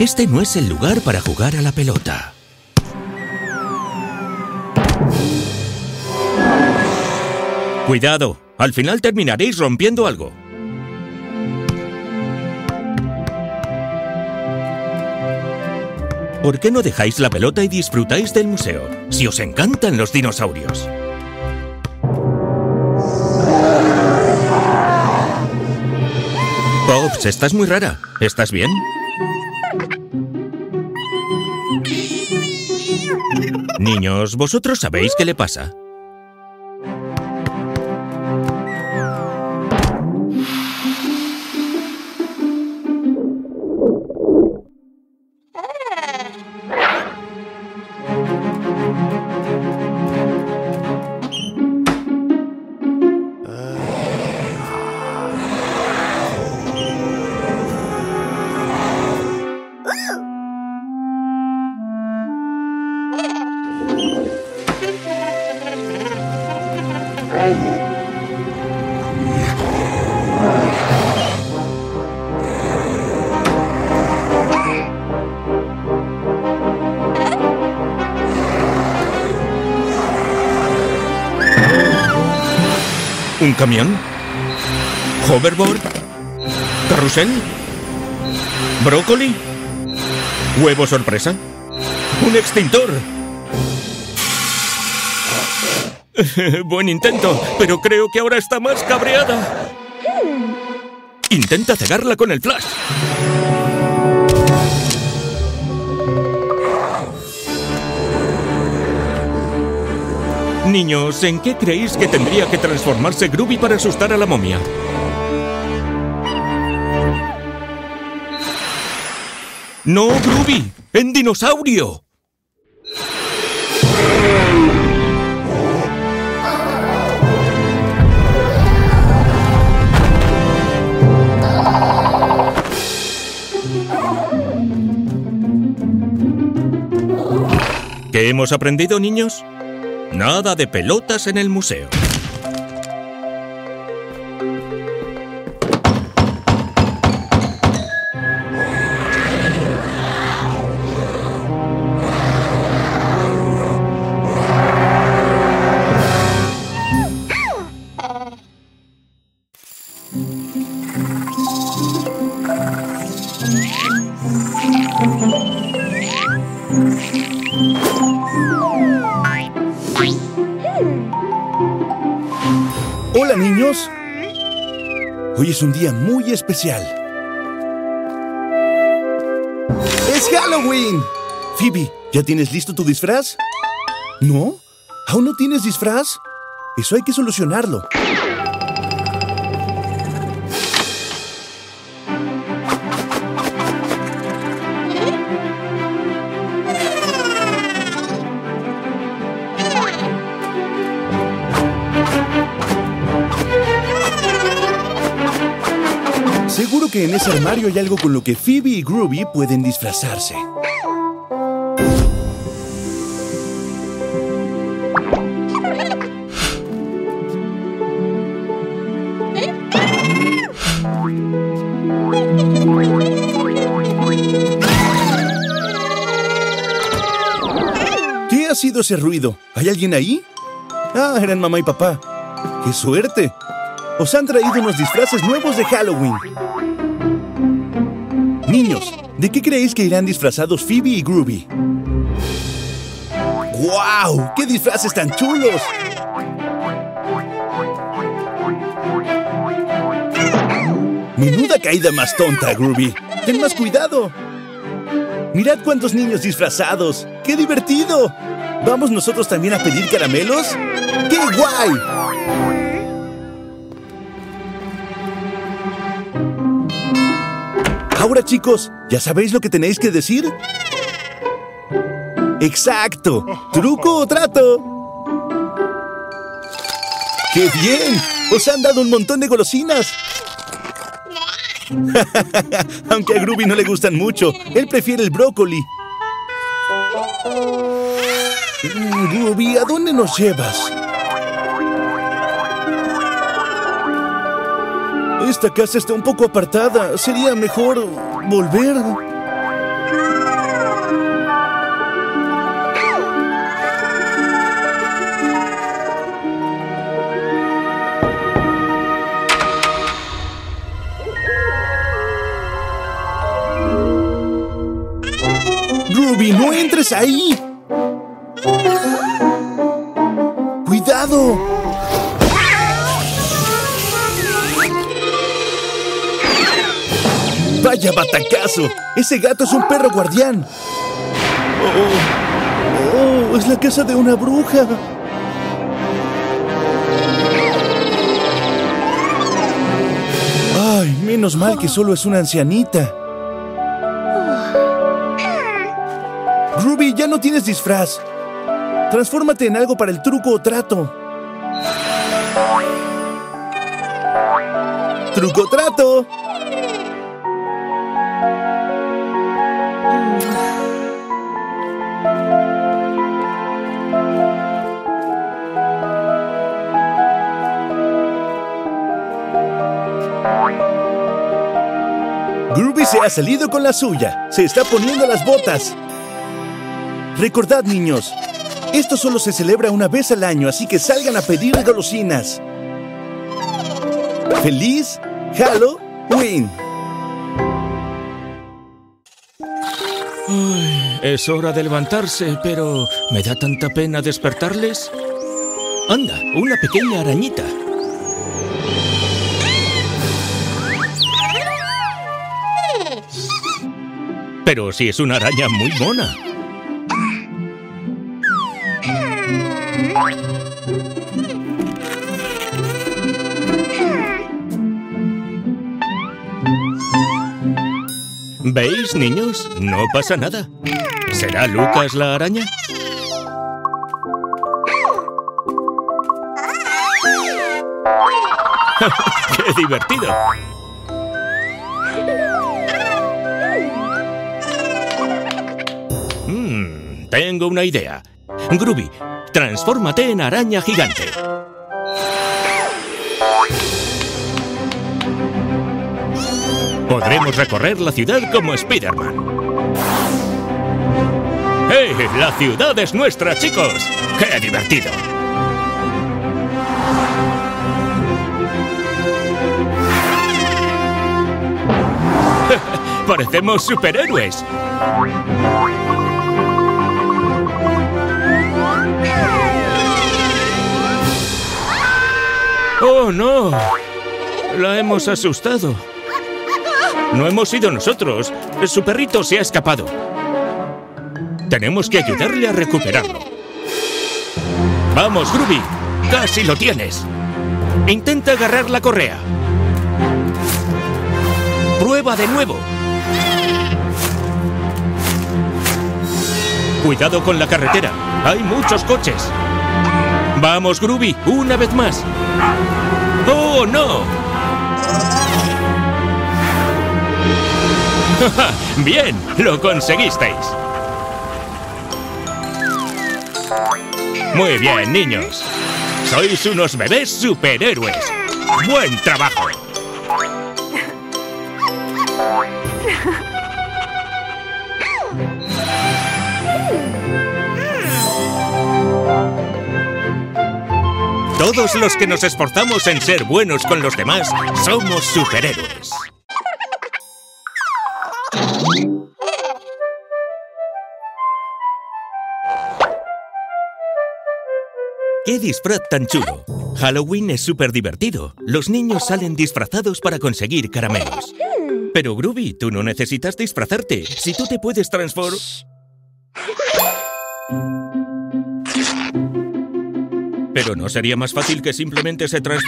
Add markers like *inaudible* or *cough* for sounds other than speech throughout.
Este no es el lugar para jugar a la pelota. Cuidado, al final terminaréis rompiendo algo. ¿Por qué no dejáis la pelota y disfrutáis del museo? Si os encantan los dinosaurios. Pops, estás muy rara. ¿Estás bien? Niños, ¿vosotros sabéis qué le pasa? Camión? ¿Hoverboard? ¿Carrusel? ¿Brócoli? ¿Huevo sorpresa? ¡Un extintor! *laughs* Buen intento, pero creo que ahora está más cabreada. Intenta cegarla con el flash. Niños, ¿en qué creéis que tendría que transformarse Groovy para asustar a la momia? ¡No, Groovy! ¡En dinosaurio! ¿Qué hemos aprendido, niños? Nada de pelotas en el museo. Hola niños. Hoy es un día muy especial. ¡Es Halloween! Phoebe, ¿ya tienes listo tu disfraz? ¿No? ¿Aún no tienes disfraz? Eso hay que solucionarlo. Que en ese armario hay algo con lo que Phoebe y Groovy pueden disfrazarse. ¿Qué ha sido ese ruido? ¿Hay alguien ahí? Ah, eran mamá y papá. ¡Qué suerte! Os han traído unos disfraces nuevos de Halloween. Niños, ¿de qué creéis que irán disfrazados Phoebe y Groovy? ¡Guau! ¡Qué disfraces tan chulos! Menuda caída más tonta, Groovy. Ten más cuidado. Mirad cuántos niños disfrazados. ¡Qué divertido! ¿Vamos nosotros también a pedir caramelos? ¡Qué guay! Ahora chicos, ¿ya sabéis lo que tenéis que decir? Exacto. ¿Truco o trato? ¡Qué bien! ¡Os han dado un montón de golosinas! *laughs* Aunque a Groovy no le gustan mucho, él prefiere el brócoli. Mm, Groovy, ¿a dónde nos llevas? Esta casa está un poco apartada. Sería mejor volver. Ruby, no entres ahí. ¡Ese gato es un perro guardián! ¡Oh! ¡Oh! ¡Es la casa de una bruja! ¡Ay! Menos mal que solo es una ancianita. Ruby, ya no tienes disfraz. Transfórmate en algo para el truco o trato. ¡Truco trato! Groovy se ha salido con la suya. Se está poniendo las botas. Recordad, niños, esto solo se celebra una vez al año, así que salgan a pedir golosinas. ¡Feliz Halloween! es hora de levantarse, pero me da tanta pena despertarles. Anda, una pequeña arañita. Pero si es una araña muy mona. ¿Veis, niños? No pasa nada. ¿Será Lucas la araña? *laughs* ¡Qué divertido! Una idea. Groovy, transfórmate en araña gigante. Podremos recorrer la ciudad como Spider-Man. ¡Hey! ¡La ciudad es nuestra, chicos! ¡Qué divertido! *laughs* Parecemos superhéroes. ¡Oh, no! La hemos asustado. No hemos sido nosotros. Su perrito se ha escapado. Tenemos que ayudarle a recuperarlo. ¡Vamos, Groovy! ¡Casi lo tienes! Intenta agarrar la correa. ¡Prueba de nuevo! Cuidado con la carretera. Hay muchos coches. Vamos, Groovy, una vez más. ¡Oh, no! *laughs* Bien, lo conseguisteis. Muy bien, niños. Sois unos bebés superhéroes. ¡Buen trabajo! Todos los que nos esforzamos en ser buenos con los demás somos superhéroes. ¡Qué disfraz tan chulo! Halloween es súper divertido. Los niños salen disfrazados para conseguir caramelos. Pero Groovy, tú no necesitas disfrazarte. Si tú te puedes transformar... Pero ¿no sería más fácil que simplemente se trans...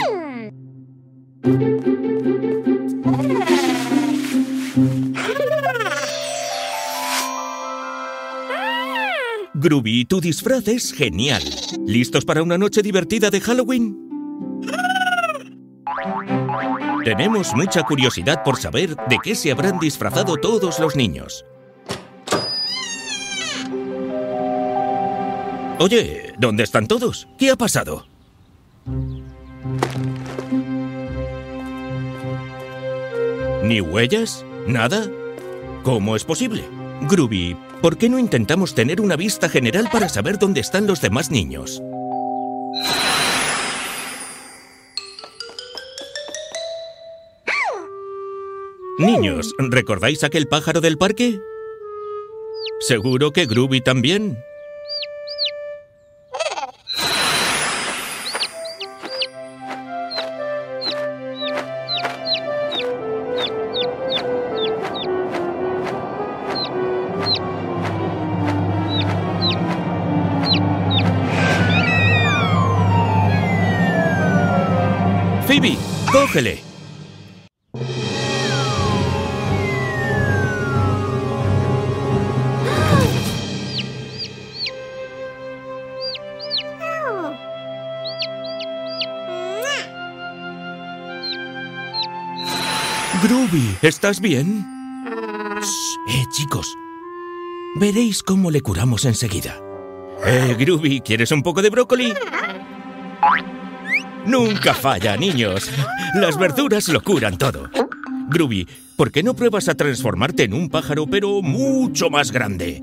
Groovy, tu disfraz es genial. ¿Listos para una noche divertida de Halloween? Tenemos mucha curiosidad por saber de qué se habrán disfrazado todos los niños. Oye, ¿dónde están todos? ¿Qué ha pasado? ¿Ni huellas? ¿Nada? ¿Cómo es posible? Groovy, ¿por qué no intentamos tener una vista general para saber dónde están los demás niños? Niños, ¿recordáis aquel pájaro del parque? ¿Seguro que Groovy también? Groovy, ¿estás bien? Eh, chicos. Veréis cómo le curamos enseguida. Eh, Groovy, ¿quieres un poco de brócoli? Nunca falla, niños. Las verduras lo curan todo. Groovy, ¿por qué no pruebas a transformarte en un pájaro pero mucho más grande?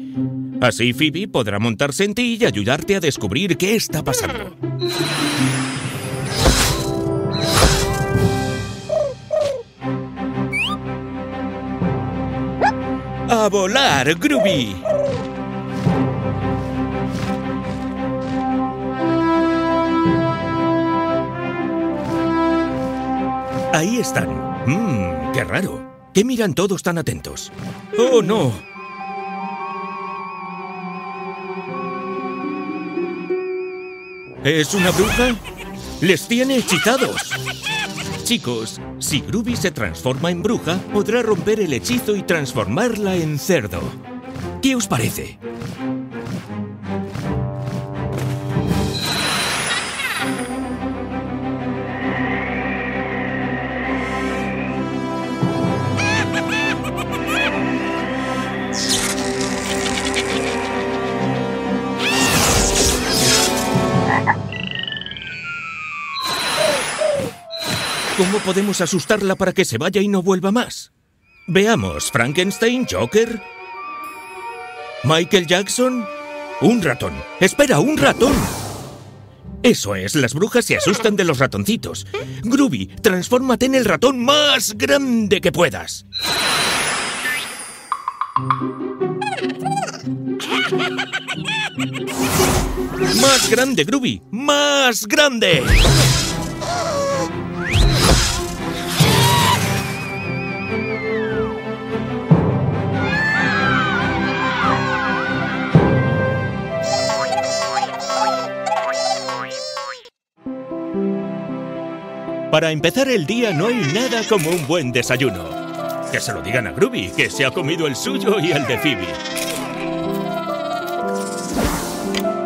Así Phoebe podrá montarse en ti y ayudarte a descubrir qué está pasando. ¡A volar, Groovy! Ahí están. Mmm, qué raro. ¿Qué miran todos tan atentos? ¡Oh, no! ¿Es una bruja? ¡Les tiene hechizados! Chicos, si Groovy se transforma en bruja, podrá romper el hechizo y transformarla en cerdo. ¿Qué os parece? Podemos asustarla para que se vaya y no vuelva más? Veamos, Frankenstein, Joker. Michael Jackson. Un ratón. Espera, un ratón. Eso es, las brujas se asustan de los ratoncitos. Groovy, transfórmate en el ratón más grande que puedas. Más grande, Groovy. Más grande. Para empezar el día no hay nada como un buen desayuno. Que se lo digan a Groovy, que se ha comido el suyo y el de Phoebe.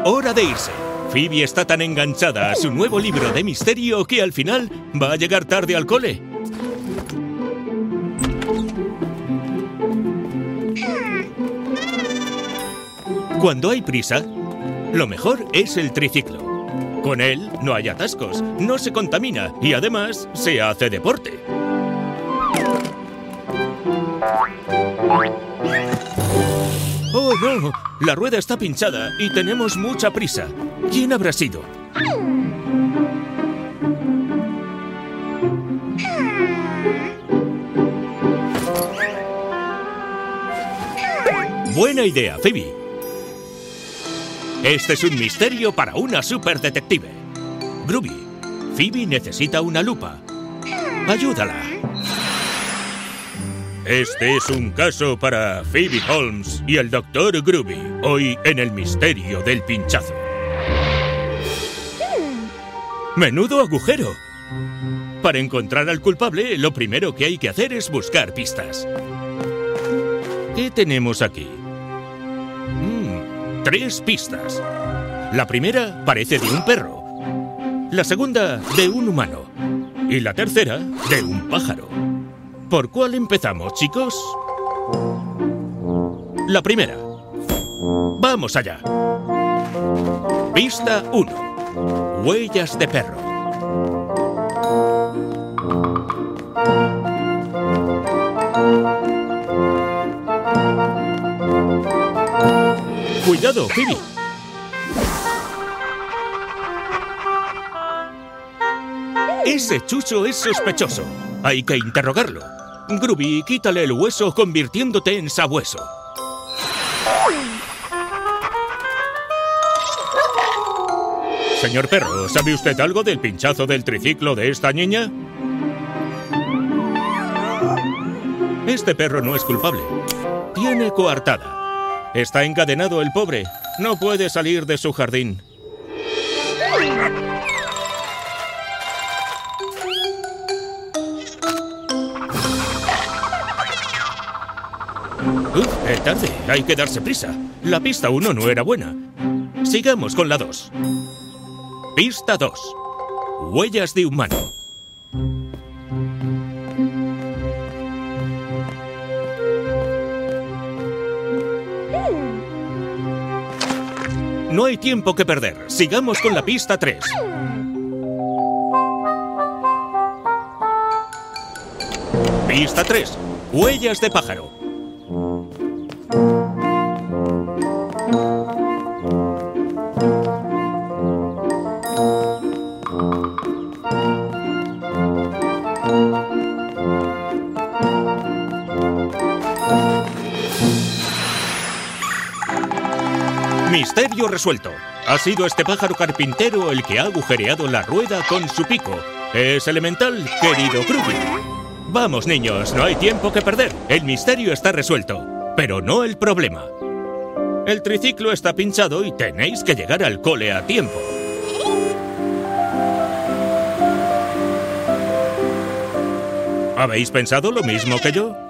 Hora de irse. Phoebe está tan enganchada a su nuevo libro de misterio que al final va a llegar tarde al cole. Cuando hay prisa, lo mejor es el triciclo. Con él no hay atascos, no se contamina y además se hace deporte. ¡Oh, no! La rueda está pinchada y tenemos mucha prisa. ¿Quién habrá sido? Buena idea, Phoebe. Este es un misterio para una superdetective. Groovy, Phoebe necesita una lupa. Ayúdala. Este es un caso para Phoebe Holmes y el Dr. Groovy, hoy en el misterio del pinchazo. ¡Menudo agujero! Para encontrar al culpable, lo primero que hay que hacer es buscar pistas. ¿Qué tenemos aquí? Tres pistas. La primera parece de un perro. La segunda, de un humano. Y la tercera, de un pájaro. ¿Por cuál empezamos, chicos? La primera. Vamos allá. Pista 1. Huellas de perro. Cuidado, Phoebe. Ese chucho es sospechoso. Hay que interrogarlo. Groovy, quítale el hueso convirtiéndote en sabueso. Señor perro, ¿sabe usted algo del pinchazo del triciclo de esta niña? Este perro no es culpable. Tiene coartada. Está encadenado el pobre. No puede salir de su jardín. Uf, es tarde. Hay que darse prisa. La pista 1 no era buena. Sigamos con la 2. Pista 2. Huellas de humano. No hay tiempo que perder. Sigamos con la pista 3. Pista 3. Huellas de pájaro. Ha sido este pájaro carpintero el que ha agujereado la rueda con su pico. Es elemental, querido Groovy. Vamos, niños, no hay tiempo que perder. El misterio está resuelto, pero no el problema. El triciclo está pinchado y tenéis que llegar al cole a tiempo. ¿Habéis pensado lo mismo que yo?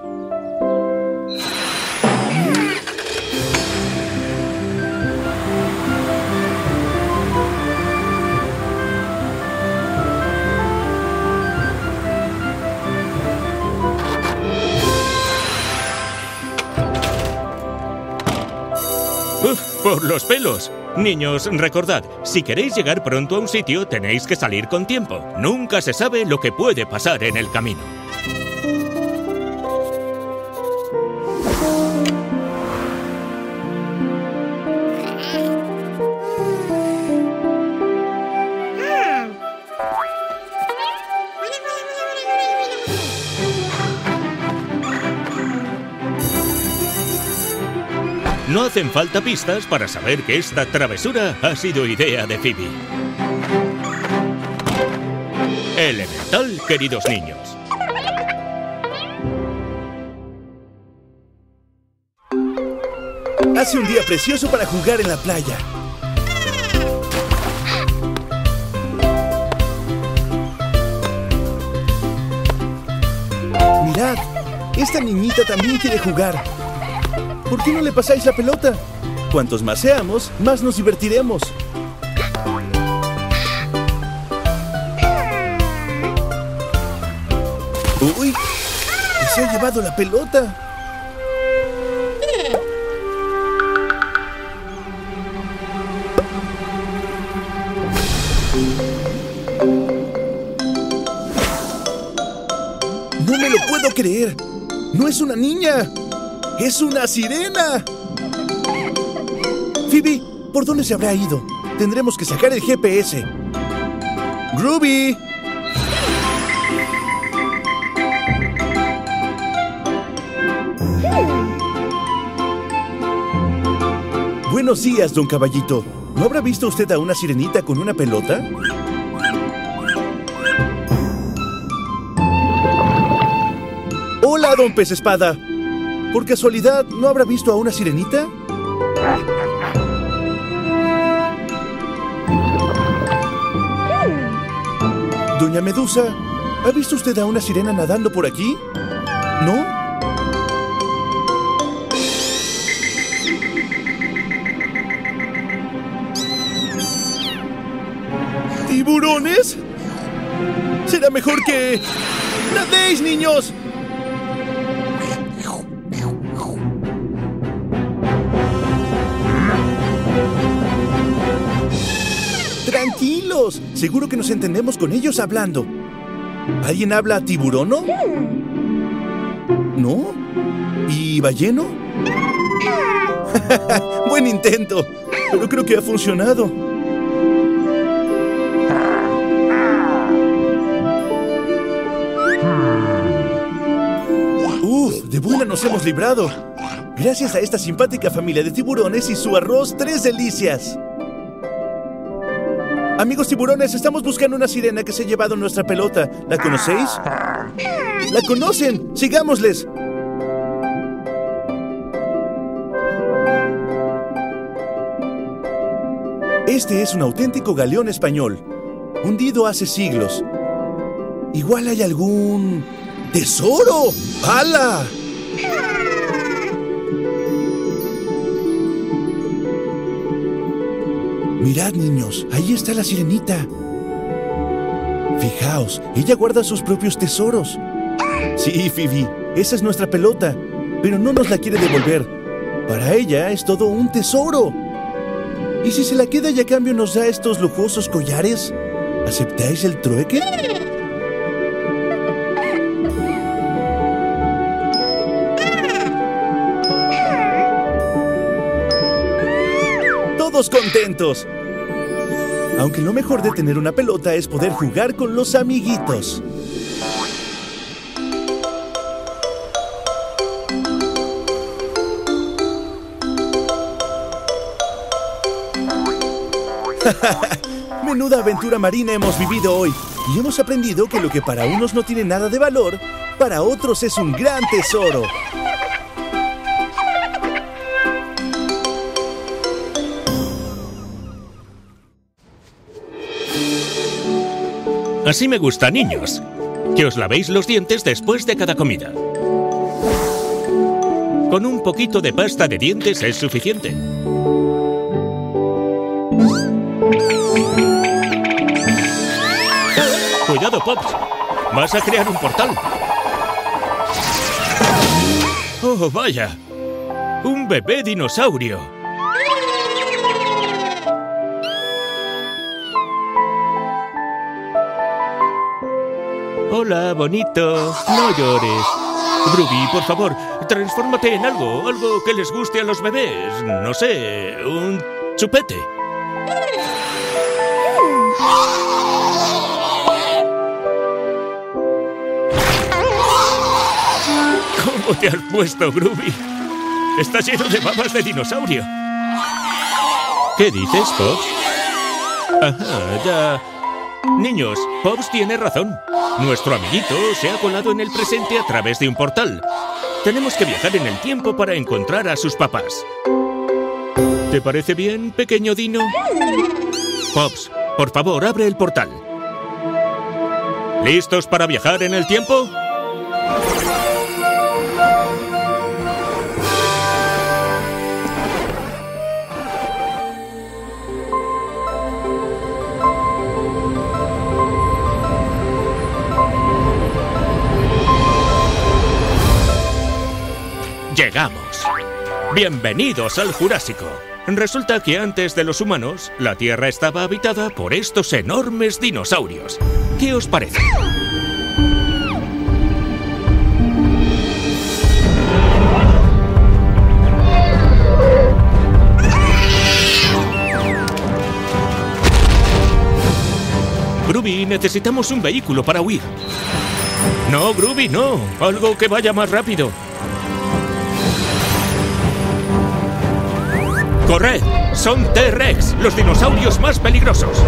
Por los pelos. Niños, recordad, si queréis llegar pronto a un sitio tenéis que salir con tiempo. Nunca se sabe lo que puede pasar en el camino. Hacen falta pistas para saber que esta travesura ha sido idea de Phoebe. Elemental, queridos niños. Hace un día precioso para jugar en la playa. Mirad, esta niñita también quiere jugar. ¿Por qué no le pasáis la pelota? Cuantos más seamos, más nos divertiremos. ¡Uy! ¡Se ha llevado la pelota! ¡No me lo puedo creer! ¡No es una niña! ¡Es una sirena! Phoebe, ¿por dónde se habrá ido? Tendremos que sacar el GPS. ¡Groovy! Buenos días, don Caballito. ¿No habrá visto usted a una sirenita con una pelota? Hola, don Pez Espada. ¿Por casualidad no habrá visto a una sirenita? Doña Medusa, ¿ha visto usted a una sirena nadando por aquí? ¿No? ¿Tiburones? Será mejor que... ¡Nadéis, niños! Seguro que nos entendemos con ellos hablando. ¿Alguien habla tiburono? ¿No? ¿Y balleno? *laughs* Buen intento, pero creo que ha funcionado. Uf, de buena nos hemos librado. Gracias a esta simpática familia de tiburones y su arroz Tres Delicias. Amigos tiburones, estamos buscando una sirena que se ha llevado nuestra pelota. ¿La conocéis? ¿La conocen? Sigámosles. Este es un auténtico galeón español, hundido hace siglos. Igual hay algún... ¡Tesoro! ¡Hala! Mirad, niños, ahí está la sirenita. Fijaos, ella guarda sus propios tesoros. Sí, Phoebe, esa es nuestra pelota, pero no nos la quiere devolver. Para ella es todo un tesoro. ¿Y si se la queda y a cambio nos da estos lujosos collares? ¿Aceptáis el trueque? Todos contentos. Aunque lo mejor de tener una pelota es poder jugar con los amiguitos. *laughs* Menuda aventura marina hemos vivido hoy y hemos aprendido que lo que para unos no tiene nada de valor, para otros es un gran tesoro. Así me gusta, niños. Que os lavéis los dientes después de cada comida. Con un poquito de pasta de dientes es suficiente. Cuidado, Pops. Vas a crear un portal. Oh, vaya. Un bebé dinosaurio. Hola, bonito. No llores. Ruby, por favor, transfórmate en algo, algo que les guste a los bebés. No sé, un chupete. ¿Cómo te has puesto, Groovy? Está lleno de babas de dinosaurio. ¿Qué dices, Pops? Ajá, ya. Niños, Pops tiene razón. Nuestro amiguito se ha colado en el presente a través de un portal. Tenemos que viajar en el tiempo para encontrar a sus papás. ¿Te parece bien, pequeño Dino? Pops, por favor, abre el portal. ¿Listos para viajar en el tiempo? Llegamos. Bienvenidos al Jurásico. Resulta que antes de los humanos, la Tierra estaba habitada por estos enormes dinosaurios. ¿Qué os parece? Groovy, necesitamos un vehículo para huir. No, Groovy, no. Algo que vaya más rápido. ¡Corred! Son T-Rex, los dinosaurios más peligrosos.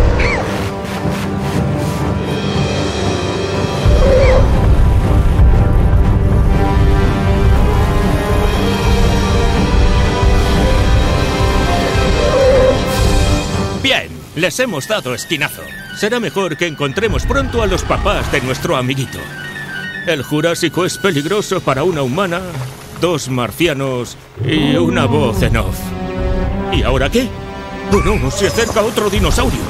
Bien, les hemos dado esquinazo. Será mejor que encontremos pronto a los papás de nuestro amiguito. El Jurásico es peligroso para una humana, dos marcianos y una voz en off. ¿Y ahora qué? ¡Oh no! ¡Se acerca otro dinosaurio!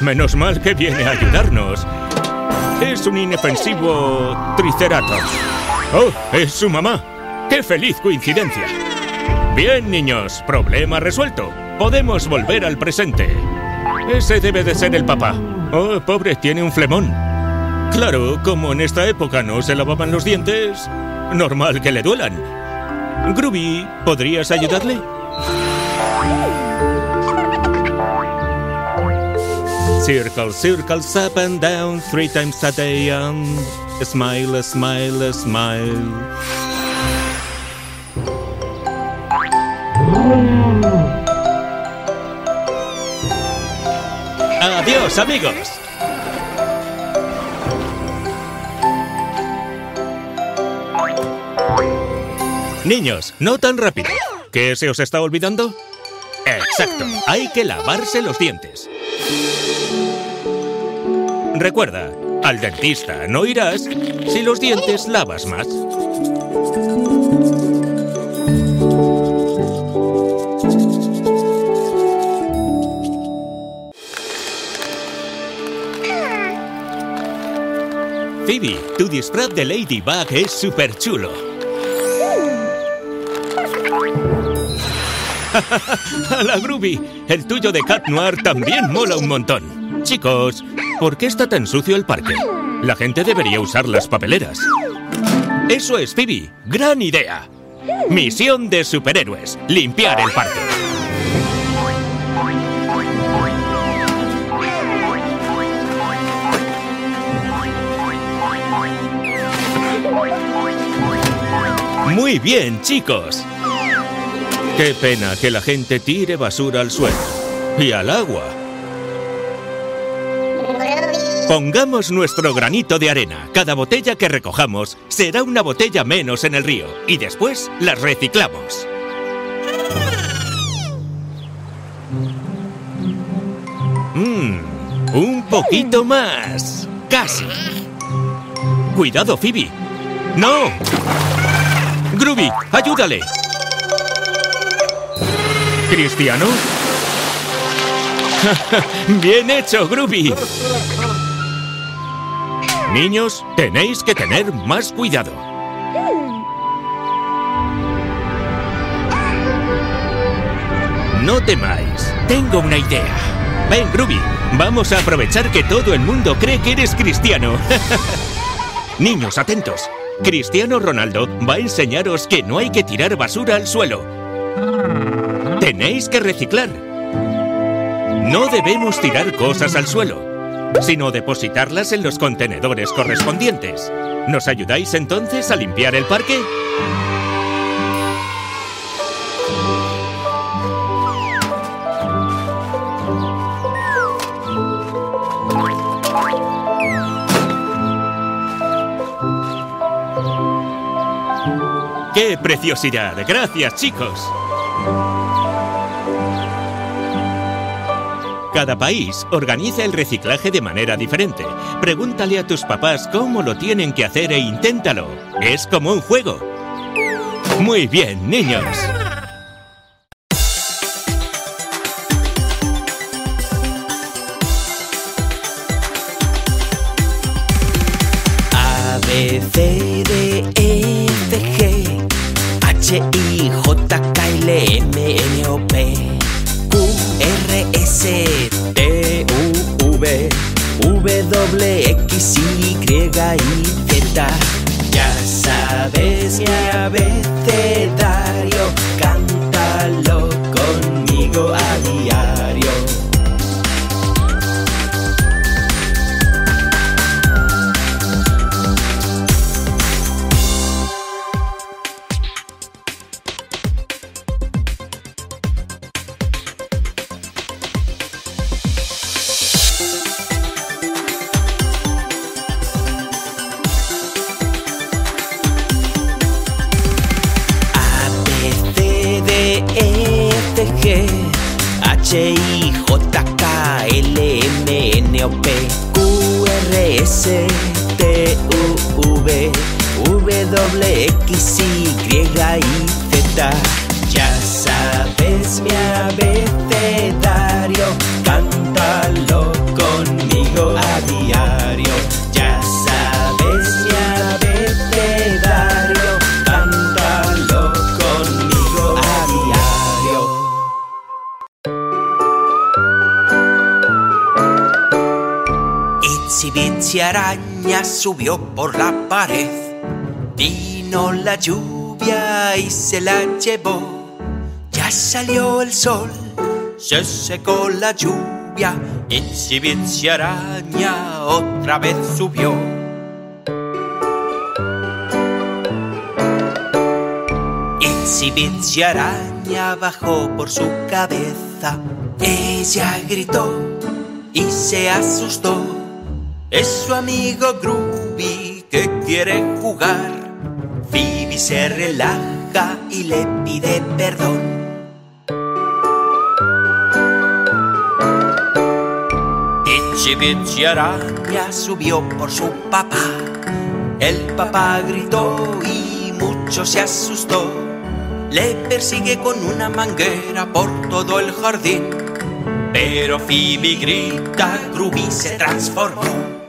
Menos mal que viene a ayudarnos. Es un inofensivo Triceratops. ¡Oh! ¡Es su mamá! ¡Qué feliz coincidencia! Bien, niños, problema resuelto. Podemos volver al presente. Ese debe de ser el papá. Oh, pobre, tiene un flemón. Claro, como en esta época no se lavaban los dientes, normal que le duelan. Groovy, ¿podrías ayudarle? Circle, circles up and down three times a day and smile, smile, smile. Adiós amigos. Niños, no tan rápido. ¿Qué se os está olvidando? Exacto, hay que lavarse los dientes. Recuerda, al dentista no irás si los dientes lavas más. Phoebe, tu disfraz de Ladybug es súper chulo. *laughs* ¡La Groovy! El tuyo de Cat Noir también mola un montón. Chicos, ¿por qué está tan sucio el parque? La gente debería usar las papeleras. Eso es, Phoebe. Gran idea. Misión de superhéroes. Limpiar el parque. Muy bien, chicos. Qué pena que la gente tire basura al suelo y al agua. Pongamos nuestro granito de arena. Cada botella que recojamos será una botella menos en el río y después las reciclamos. Mmm, un poquito más. Casi. Cuidado, Phoebe. ¡No! Groovy, ayúdale. ¿Cristiano? *laughs* Bien hecho, Groovy. Niños, tenéis que tener más cuidado. No temáis, tengo una idea. Ven, Groovy, vamos a aprovechar que todo el mundo cree que eres cristiano. *laughs* Niños, atentos. Cristiano Ronaldo va a enseñaros que no hay que tirar basura al suelo. Tenéis que reciclar. No debemos tirar cosas al suelo, sino depositarlas en los contenedores correspondientes. ¿Nos ayudáis entonces a limpiar el parque? ¡Qué preciosidad! Gracias, chicos. Cada país organiza el reciclaje de manera diferente. Pregúntale a tus papás cómo lo tienen que hacer e inténtalo. Es como un juego. Muy bien, niños. Bitsy araña subió por la pared. Vino la lluvia y se la llevó. Ya salió el sol, se secó la lluvia. Itsy Bitsy araña otra vez subió. Itsy araña bajó por su cabeza. Ella gritó y se asustó. Es su amigo Groovy que quiere jugar. Phoebe se relaja y le pide perdón. Itsy Bitsy araña subió por su papá. El papá gritó y mucho se asustó. Le persigue con una manguera por todo el jardín. Pero Phoebe grita, Groovy se transformó.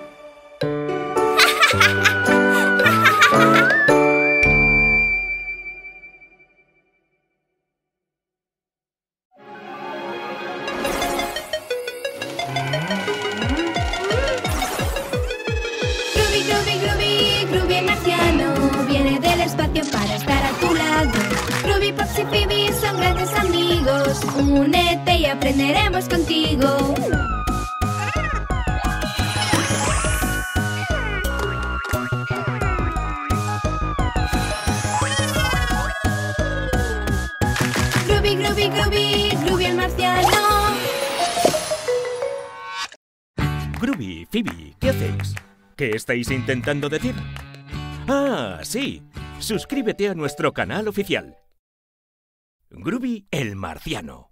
Estáis intentando decir? Ah, sí. Suscríbete a nuestro canal oficial. Groovy el Marciano.